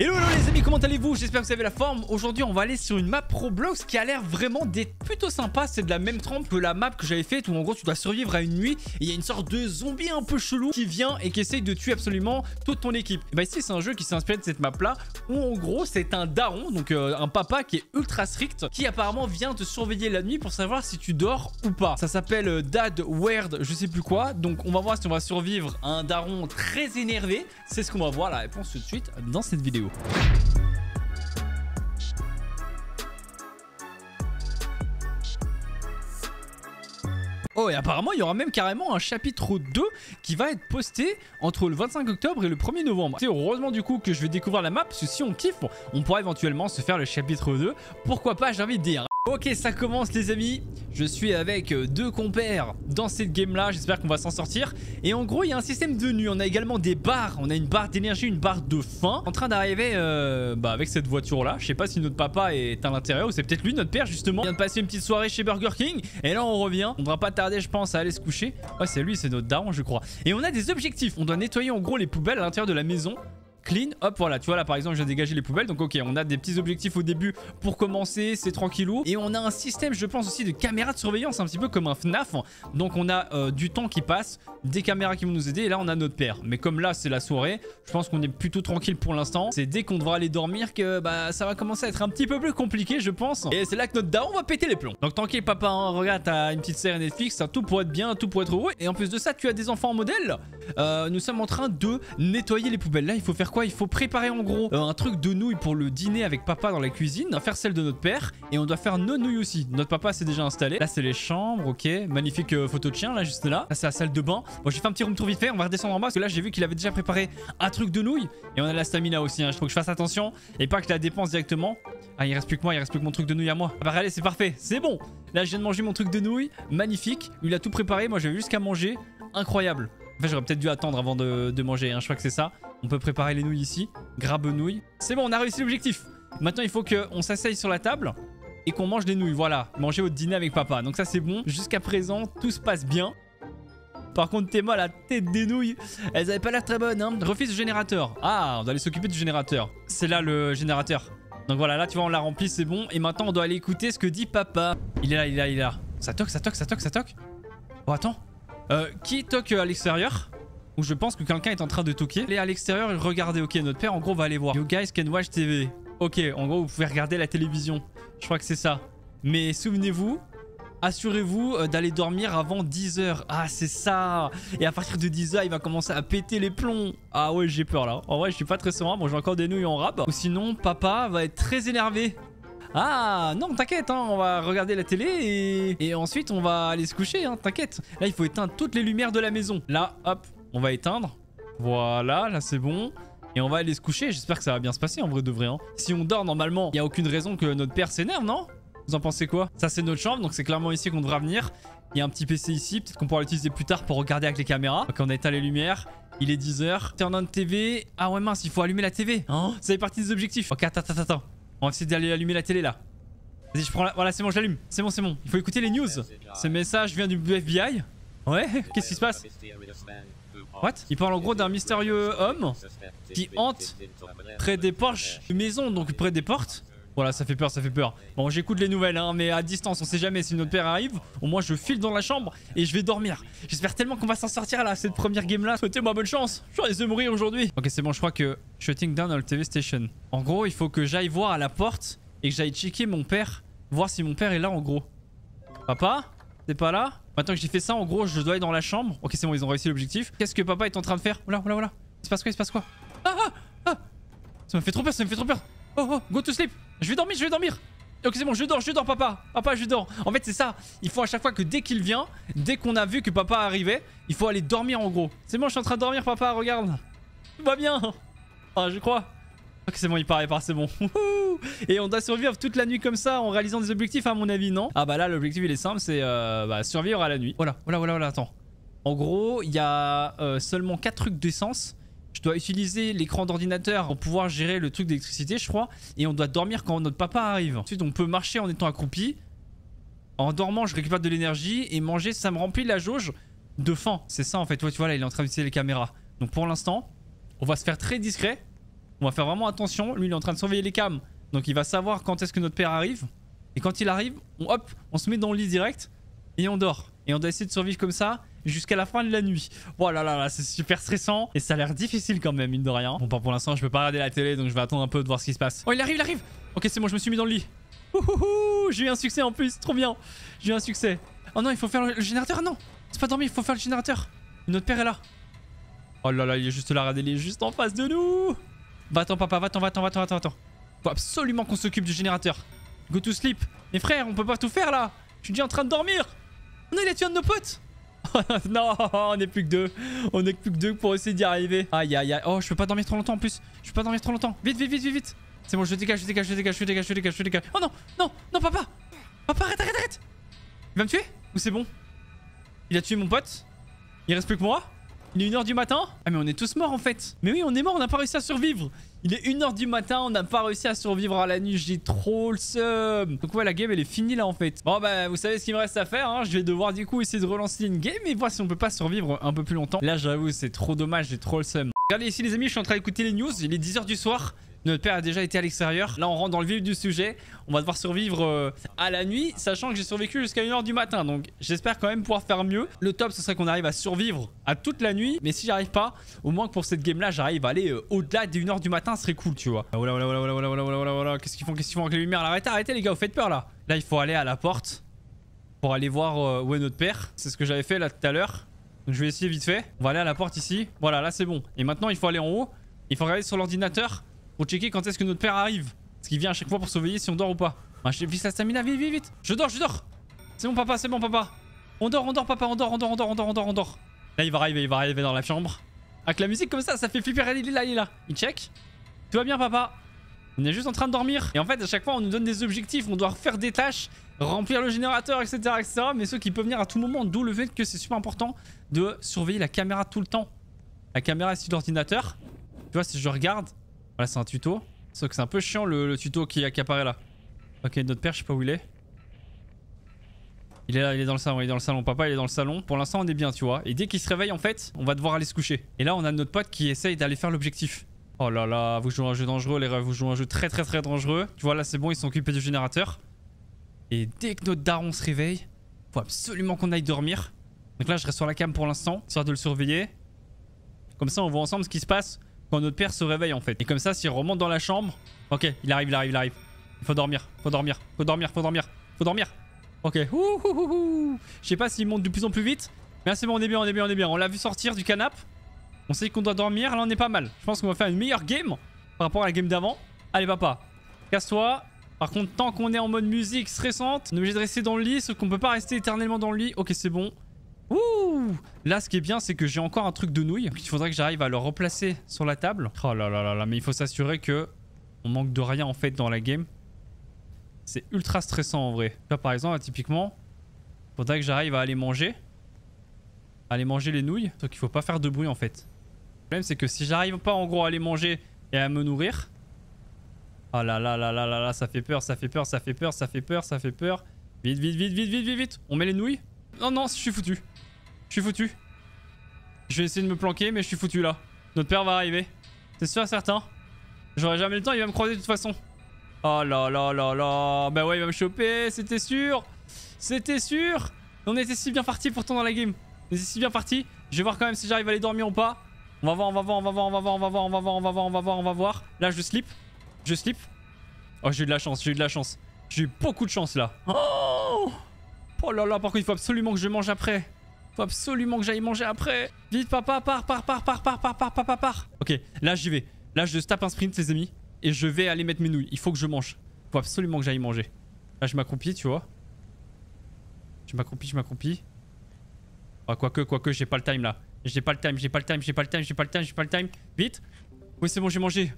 Hello, hello les amis, comment allez-vous? J'espère que vous avez la forme. Aujourd'hui, on va aller sur une map Roblox qui a l'air vraiment d'être plutôt sympa. C'est de la même trempe que la map que j'avais faite où en gros tu dois survivre à une nuit et il y a une sorte de zombie un peu chelou qui vient et qui essaye de tuer absolument toute ton équipe. Bah ici, c'est un jeu qui s'est inspiré de cette map là où en gros c'est un daron, donc euh, un papa qui est ultra strict qui apparemment vient te surveiller la nuit pour savoir si tu dors ou pas. Ça s'appelle euh, Dad Weird, je sais plus quoi. Donc on va voir si on va survivre à un daron très énervé. C'est ce qu'on va voir la réponse tout de suite dans cette vidéo. Oh et apparemment il y aura même carrément un chapitre 2 qui va être posté entre le 25 octobre et le 1er novembre. C'est heureusement du coup que je vais découvrir la map parce que si on kiffe on pourra éventuellement se faire le chapitre 2. Pourquoi pas j'ai envie de dire. Ok ça commence les amis, je suis avec euh, deux compères dans cette game là, j'espère qu'on va s'en sortir. Et en gros il y a un système de nuit, on a également des barres, on a une barre d'énergie, une barre de faim. En train d'arriver euh, bah, avec cette voiture là, je sais pas si notre papa est à l'intérieur ou c'est peut-être lui notre père justement. Il vient de passer une petite soirée chez Burger King. Et là on revient, on devra pas tarder je pense à aller se coucher. Ouais c'est lui, c'est notre daron je crois. Et on a des objectifs, on doit nettoyer en gros les poubelles à l'intérieur de la maison clean. Hop, voilà, tu vois là par exemple, je dégager les poubelles. Donc ok, on a des petits objectifs au début pour commencer, c'est tranquillou. Et on a un système, je pense aussi, de caméras de surveillance, un petit peu comme un FNAF. Donc on a euh, du temps qui passe, des caméras qui vont nous aider. Et là, on a notre père. Mais comme là, c'est la soirée, je pense qu'on est plutôt tranquille pour l'instant. C'est dès qu'on devra aller dormir que bah ça va commencer à être un petit peu plus compliqué, je pense. Et c'est là que notre daron va péter les plombs. Donc tranquille, papa, hein, regarde, t'as une petite série Netflix, tout pour être bien, tout pour être heureux. Et en plus de ça, tu as des enfants en modèle. Euh, nous sommes en train de nettoyer les poubelles. Là, il faut faire quoi? Il faut préparer en gros euh, un truc de nouilles pour le dîner avec papa dans la cuisine, faire celle de notre père et on doit faire nos nouilles aussi. Notre papa s'est déjà installé. Là c'est les chambres, ok. Magnifique euh, photo de chien là juste là. Là c'est la salle de bain. Bon j'ai fait un petit room tour vite fait, on va redescendre en bas parce que là j'ai vu qu'il avait déjà préparé un truc de nouilles et on a la stamina aussi. Hein. Il que je fasse attention et pas que la dépense directement. Ah il reste plus que moi, il reste plus que mon truc de nouilles à moi. Ah bah allez c'est parfait, c'est bon. Là je viens de manger mon truc de nouilles, magnifique. Il a tout préparé, moi j'avais juste qu'à manger, incroyable. En fait, j'aurais peut-être dû attendre avant de, manger. Hein. Je crois que c'est ça. On peut préparer les nouilles ici. Grabe nouilles. C'est bon, on a réussi l'objectif. Maintenant, il faut qu'on s'asseye sur la table et qu'on mange des nouilles. Voilà, manger votre dîner avec papa. Donc ça, c'est bon. Jusqu'à présent, tout se passe bien. Par contre, Théma, la tête des nouilles, elles avaient pas l'air très bonnes. Hein. Refuse le générateur. Ah, on doit aller s'occuper du générateur. C'est là le générateur. Donc voilà, là, tu vois, on l'a rempli, c'est bon. Et maintenant, on doit aller écouter ce que dit papa. Il est là, il est là, il est là. Ça toque, ça toque, ça toque, ça toque. Oh, attends. Euh, qui toque à l'extérieur Ou je pense que quelqu'un est en train de toquer. Allez à l'extérieur et regardez. Ok, notre père en gros va aller voir. You guys can watch TV. Ok, en gros vous pouvez regarder la télévision. Je crois que c'est ça. Mais souvenez-vous, assurez-vous euh, d'aller dormir avant 10h. Ah, c'est ça. Et à partir de 10h, il va commencer à péter les plombs. Ah ouais, j'ai peur là. En vrai, je suis pas très serein. Bon, j'ai encore des nouilles en rab. Ou sinon, papa va être très énervé. Ah non, t'inquiète, hein, on va regarder la télé et... ensuite on va aller se coucher, hein, t'inquiète. Là, il faut éteindre toutes les lumières de la maison. Là, hop, on va éteindre. Voilà, là c'est bon. Et on va aller se coucher. J'espère que ça va bien se passer en vrai de vrai. Hein. Si on dort normalement, il n'y a aucune raison que notre père s'énerve, non? Vous en pensez quoi? Ça c'est notre chambre, donc c'est clairement ici qu'on devra venir. Il y a un petit PC ici, peut-être qu'on pourra l'utiliser plus tard pour regarder avec les caméras. Ok, on a éteint les lumières. Il est 10h. Turn on TV. Ah ouais mince, il faut allumer la TV. Oh, ça fait partie des objectifs. Ok, attends, attends, attends. On va essayer d'aller allumer la télé là. Vas-y, je prends la... Voilà, c'est bon, je l'allume. C'est bon, c'est bon. Il faut écouter les news. Ce message vient du FBI. Ouais, qu'est-ce qui se passe? What? Il parle en gros d'un mystérieux homme qui hante près des porches de maison, donc près des portes. Voilà, ça fait peur, ça fait peur. Bon, j'écoute les nouvelles, hein, mais à distance, on sait jamais si notre père arrive. Au moins, je file dans la chambre et je vais dormir. J'espère tellement qu'on va s'en sortir là, cette première game là. Souhaitez-moi bonne chance. Je risque de mourir aujourd'hui. Ok, c'est bon, je crois que shutting down the TV station. En gros, il faut que j'aille voir à la porte et que j'aille checker mon père, voir si mon père est là en gros. Papa T'es pas là? Maintenant que j'ai fait ça, en gros, je dois aller dans la chambre. Ok, c'est bon, ils ont réussi l'objectif. Qu'est-ce que papa est en train de faire? Oula, oula, oula. Il se passe quoi Il se passe quoi? Ah, ah, ah Ça me fait trop peur, ça me fait trop peur. Oh, oh, go to sleep. Je vais dormir, je vais dormir. Ok, c'est bon, je dors, je dors, papa. Papa, je dors. En fait, c'est ça. Il faut à chaque fois que dès qu'il vient, dès qu'on a vu que papa arrivait, il faut aller dormir en gros. C'est bon, je suis en train de dormir, papa, regarde. Tout va bien. Ah, je crois. Ok, c'est bon, il paraît pas, c'est bon. Et on doit survivre toute la nuit comme ça en réalisant des objectifs, à mon avis, non? Ah bah là, l'objectif, il est simple, c'est euh, bah, survivre à la nuit. Voilà, voilà, voilà, voilà, attends. En gros, il y a euh, seulement 4 trucs d'essence. Je dois utiliser l'écran d'ordinateur pour pouvoir gérer le truc d'électricité, je crois. Et on doit dormir quand notre papa arrive. Ensuite, on peut marcher en étant accroupi. En dormant, je récupère de l'énergie. Et manger, ça me remplit la jauge de faim. C'est ça, en fait. Ouais, tu vois, là, il est en train d'utiliser les caméras. Donc, pour l'instant, on va se faire très discret. On va faire vraiment attention. Lui, il est en train de surveiller les cams. Donc il va savoir quand est-ce que notre père arrive. Et quand il arrive, on, hop, on se met dans le lit direct et on dort. Et on doit essayer de survivre comme ça jusqu'à la fin de la nuit. Voilà, là, là, c'est super stressant. Et ça a l'air difficile quand même, mine de rien. Bon, pour l'instant, je peux pas regarder la télé, donc je vais attendre un peu de voir ce qui se passe. Oh, il arrive, il arrive Ok, c'est bon, je me suis mis dans le lit. Ouhouhou, j'ai eu un succès en plus, trop bien. J'ai eu un succès. Oh non, il faut faire le, générateur. Non, c'est pas dormi, il faut faire le générateur. Notre père est là. Oh là là, il est juste là, regardez, il est juste en face de nous. Va-t'en, papa, va-t'en, va-t'en, va-t'en, va-t'en, va-t'en. Faut absolument qu'on s'occupe du générateur. Go to sleep. Mais frère, on peut pas tout faire là. Je suis déjà en train de dormir. Non, il a tué un de nos potes. non, on est plus que deux. On est plus que deux pour essayer d'y arriver. Aïe, aïe, aïe. Oh, je peux pas dormir trop longtemps en plus. Je peux pas dormir trop longtemps. Vite, vite, vite, vite, vite. C'est bon, je dégage, je dégage, je dégage, je dégage, je dégage, je dégage. Oh non, non, non, papa. Papa, arrête, arrête, arrête. Il va me tuer Ou c'est bon? Il a tué mon pote Il reste plus que moi Il est 1h du matin Ah mais on est tous morts en fait Mais oui on est morts, on n'a pas réussi à survivre il est 1h du matin, on n'a pas réussi à survivre à la nuit, j'ai trop le seum. Donc ouais, la game elle est finie là en fait. Bon bah vous savez ce qu'il me reste à faire, hein. je vais devoir du coup essayer de relancer une game et voir si on peut pas survivre un peu plus longtemps. Là j'avoue c'est trop dommage, j'ai trop le seum. Regardez ici les amis, je suis en train d'écouter les news, il est 10h du soir. Notre père a déjà été à l'extérieur. Là, on rentre dans le vif du sujet. On va devoir survivre euh, à la nuit, sachant que j'ai survécu jusqu'à 1h du matin. Donc, j'espère quand même pouvoir faire mieux. Le top, ce serait qu'on arrive à survivre à toute la nuit. Mais si j'arrive pas, au moins que pour cette game-là, j'arrive à aller euh, au-delà des 1h du matin, ce serait cool, tu vois. Voilà, voilà, voilà, voilà, voilà, voilà, voilà. Qu'est-ce qu'ils font Qu'est-ce qu'ils font avec les lumières? Arrêtez, arrêtez, les gars, vous faites peur là. Là, il faut aller à la porte pour aller voir euh, où est notre père. C'est ce que j'avais fait là tout à l'heure. Donc, je vais essayer vite fait. On va aller à la porte ici. Voilà, là, c'est bon. Et maintenant, il faut aller en haut. Il faut regarder sur l'ordinateur pour checker quand est-ce que notre père arrive. Parce qu'il vient à chaque fois pour surveiller si on dort ou pas. Vu sa stamina, vite, vite, vite. Je dors, je dors. C'est bon, papa, c'est bon, papa. On dort, on dort, papa, on dort, on dort, on dort, on dort, on dort, on dort. Là, il va arriver, il va arriver dans la chambre. Avec la musique comme ça, ça fait flipper. Il est là, il est là. Il check. Tout va bien, papa. On est juste en train de dormir. Et en fait, à chaque fois, on nous donne des objectifs. On doit faire des tâches, remplir le générateur, etc. etc. mais ceux qui peuvent venir à tout moment. D'où le fait que c'est super important de surveiller la caméra tout le temps. La caméra est sur l'ordinateur. Tu vois, si je regarde, voilà, c'est un tuto. Sauf que c'est un peu chiant le, tuto qui, apparaît là. Ok, notre père, je sais pas où il est. Il est là, il est dans le salon, il est dans le salon. Papa, il est dans le salon. Pour l'instant, on est bien, tu vois. Et dès qu'il se réveille, en fait, on va devoir aller se coucher. Et là, on a notre pote qui essaye d'aller faire l'objectif. Oh là là, vous jouez un jeu dangereux, les rêves, vous jouez un jeu très très très dangereux. Tu vois, là, c'est bon, ils sont occupés du générateur. Et dès que notre daron se réveille, faut absolument qu'on aille dormir. Donc là, je reste sur la cam pour l'instant, histoire de le surveiller. Comme ça, on voit ensemble ce qui se passe quand notre père se réveille en fait. Et comme ça, s'il remonte dans la chambre... Ok, il arrive, il arrive, il arrive. Il faut dormir, faut dormir, faut dormir, faut dormir, faut dormir. Ok. Je sais pas s'il monte de plus en plus vite. Mais c'est bon, on est bien, on est bien, on est bien. On l'a vu sortir du canap. On sait qu'on doit dormir. Là, on est pas mal. Je pense qu'on va faire une meilleure game par rapport à la game d'avant. Allez, papa. Casse-toi. Par contre, tant qu'on est en mode musique stressante, on est obligé de rester dans le lit, sauf qu'on peut pas rester éternellement dans le lit. Ok, c'est bon. Ouh Là, ce qui est bien, c'est que j'ai encore un truc de nouilles. Il faudrait que j'arrive à le replacer sur la table. Oh là là là là, mais il faut s'assurer que on manque de rien en fait dans la game. C'est ultra stressant en vrai. Là, par exemple, typiquement, il faudrait que j'arrive à aller manger. aller manger les nouilles. Donc il faut pas faire de bruit en fait. Le problème, c'est que si j'arrive pas en gros à aller manger et à me nourrir... Oh là là là là là là, ça fait peur, ça fait peur, ça fait peur, ça fait peur, ça fait peur. Vite, vite, vite, vite, vite, vite, vite. On met les nouilles Non, non, je suis foutu. Je suis foutu. Je vais essayer de me planquer, mais je suis foutu là. Notre père va arriver. C'est sûr certain. J'aurai jamais le temps, il va me croiser de toute façon. Oh là là là là. Bah ouais, il va me choper, c'était sûr. C'était sûr. On était si bien parti pourtant dans la game. On était si bien parti. Je vais voir quand même si j'arrive à aller dormir ou pas. On va voir, on va voir, on va voir, on va voir, on va voir, on va voir, on va voir, on va voir, on va voir. Là, je slip. Je slip. Oh, j'ai eu de la chance, j'ai eu de la chance. J'ai eu beaucoup de chance là. Oh, oh là là, par contre, il faut absolument que je mange après. Faut absolument que j'aille manger après. Vite, papa, pars, pars, pars, pars, pars, pars, pars, pars, pars. Ok, là, j'y vais. Là, je tape un sprint, les amis. Et je vais aller mettre mes nouilles. Il faut que je mange. Faut absolument que j'aille manger. Là, je m'accroupis, tu vois. Je m'accroupis, je m'accroupis. Ah, quoique, quoique, j'ai pas le time là. J'ai pas le time, j'ai pas le time, j'ai pas le time, j'ai pas le time, j'ai pas le time. Vite. Oui, c'est bon, j'ai mangé.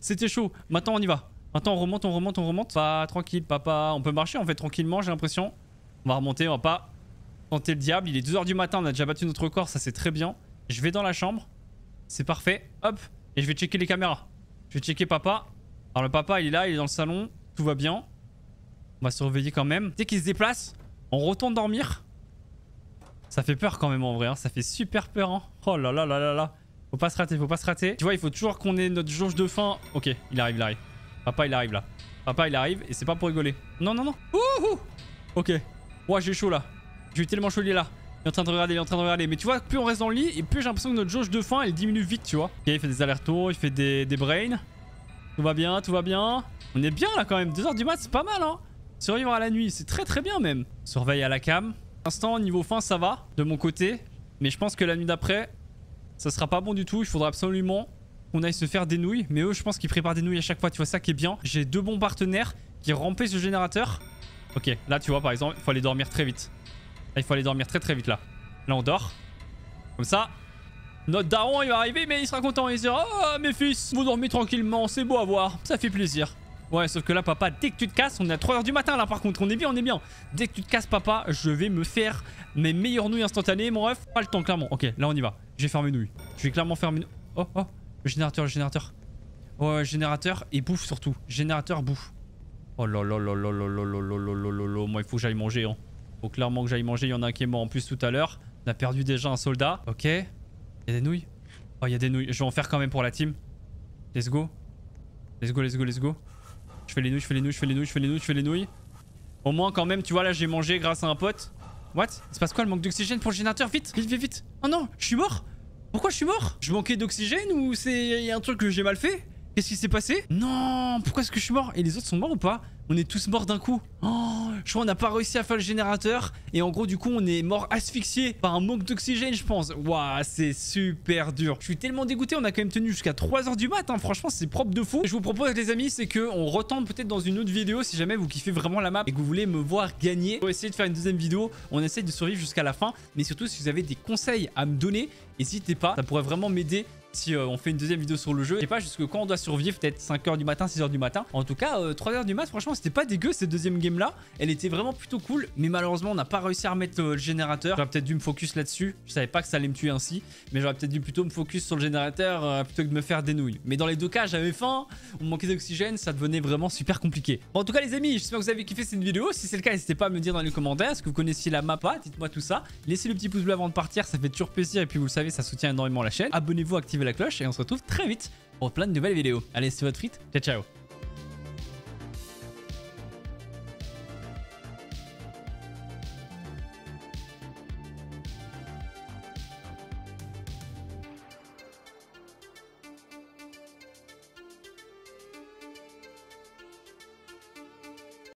C'était chaud. Maintenant, on y va. Maintenant, on remonte, on remonte, on remonte. Pas tranquille, papa. On peut marcher en fait tranquillement, j'ai l'impression. On va remonter, on va pas tenter le diable. Il est 2h du matin, on a déjà battu notre record, ça c'est très bien. Je vais dans la chambre. C'est parfait. Hop. Et je vais checker les caméras. Je vais checker papa. Alors le papa, il est là, il est dans le salon. Tout va bien. On va surveiller quand même. Dès qu'il se déplace, on retourne dormir. Ça fait peur quand même en vrai. Hein. Ça fait super peur. Hein. Oh là là là là là. Faut pas se rater, faut pas se rater. Tu vois, il faut toujours qu'on ait notre jauge de faim. Ok, il arrive, il arrive. Papa, il arrive là. Papa, il arrive et c'est pas pour rigoler. Non, non, non. Ouh Ok. Ouais, j'ai chaud là. J'ai eu tellement chaud, là. Il est en train de regarder, il est en train de regarder. Mais tu vois, plus on reste dans le lit et plus j'ai l'impression que notre jauge de faim, elle diminue vite, tu vois. Ok, il fait des allers-retours, il fait des, des brains. Tout va bien, tout va bien. On est bien là quand même. 2h du mat, c'est pas mal, hein. Survivre à la nuit, c'est très très bien même. Surveille à la cam. L'instant, niveau faim, ça va de mon côté. Mais je pense que la nuit d'après, ça sera pas bon du tout. Il faudra absolument qu'on aille se faire des nouilles. Mais eux, je pense qu'ils préparent des nouilles à chaque fois. Tu vois, ça qui est bien. J'ai deux bons partenaires qui remplissent ce générateur. Ok, là, tu vois, par exemple, il faut aller dormir très vite. Il faut aller dormir très très vite, là. Là, on dort. Comme ça. Notre daron, il va arriver, mais il sera content. Il dira Oh, mes fils, vous dormez tranquillement. C'est beau à voir. Ça fait plaisir. Ouais, sauf que là, papa, dès que tu te casses, on est à 3h du matin, là, par contre. On est bien, on est bien. Dès que tu te casses, papa, je vais me faire mes meilleures nouilles instantanées, mon ref. Pas le temps, clairement. Ok, là, on y va. Je vais faire mes nouilles. Je vais clairement faire mes nouilles. Oh, oh. Le générateur, le générateur. Ouais, générateur et bouffe surtout. Générateur, bouffe. Oh là là là là là là là là là là là là. Moi, il faut que j'aille manger. Hein. Faut clairement que j'aille manger. Il y en a un qui est mort en plus tout à l'heure. On a perdu déjà un soldat. Ok. Il y a des nouilles. Oh, il y a des nouilles. Je vais en faire quand même pour la team. Let's go. Let's go, let's go, let's go. Je fais les nouilles, je fais les nouilles, je fais les nouilles, je fais les nouilles, je fais les nouilles. Au moins, quand même, tu vois, là, j'ai mangé grâce à un pote. What? Il se passe quoi, le manque d'oxygène pour le générateur? Vite, vite, vite, vite. Oh non, je suis mort Pourquoi je suis mort? Je manquais d'oxygène ou c'est un truc que j'ai mal fait? Qu'est-ce qui s'est passé Non, pourquoi est-ce que je suis mort Et les autres sont morts ou pas On est tous morts d'un coup. Oh, je crois qu'on n'a pas réussi à faire le générateur. Et en gros, du coup, on est mort asphyxié par un manque d'oxygène, je pense. Waouh, c'est super dur. Je suis tellement dégoûté. On a quand même tenu jusqu'à 3h du mat. Hein. Franchement, c'est propre de fou. Je vous propose, les amis, c'est qu'on retente peut-être dans une autre vidéo si jamais vous kiffez vraiment la map et que vous voulez me voir gagner. On va essayer de faire une deuxième vidéo. On essaie de survivre jusqu'à la fin. Mais surtout, si vous avez des conseils à me donner, n'hésitez pas. Ça pourrait vraiment m'aider si euh, on fait une deuxième vidéo sur le jeu. Je sais pas jusque quand on doit survivre, peut-être 5h du matin, 6h du matin. En tout cas, 3h euh, du matin, franchement, c'était pas dégueu cette deuxième game là. Elle était vraiment plutôt cool, mais malheureusement, on n'a pas réussi à remettre euh, le générateur. J'aurais peut-être dû me focus là-dessus. Je savais pas que ça allait me tuer ainsi, mais j'aurais peut-être dû plutôt me focus sur le générateur plutôt que de me faire des nouilles. Mais dans les deux cas, j'avais faim, on manquait d'oxygène, ça devenait vraiment super compliqué. En tout cas, les amis, j'espère que vous avez kiffé cette vidéo. Si c'est le cas, n'hésitez pas à me dire dans les commentaires. Est-ce que vous connaissiez la map? Pas Dites-moi tout ça. Laissez le petit pouce bleu avant de partir, ça fait toujours plaisir. Et puis, vous savez, ça soutient énormément la chaîne. Abonnez-vous, activez la cloche et on se retrouve très vite pour plein de nouvelles vidéos. Allez, c'est votre frite. Ciao, ciao.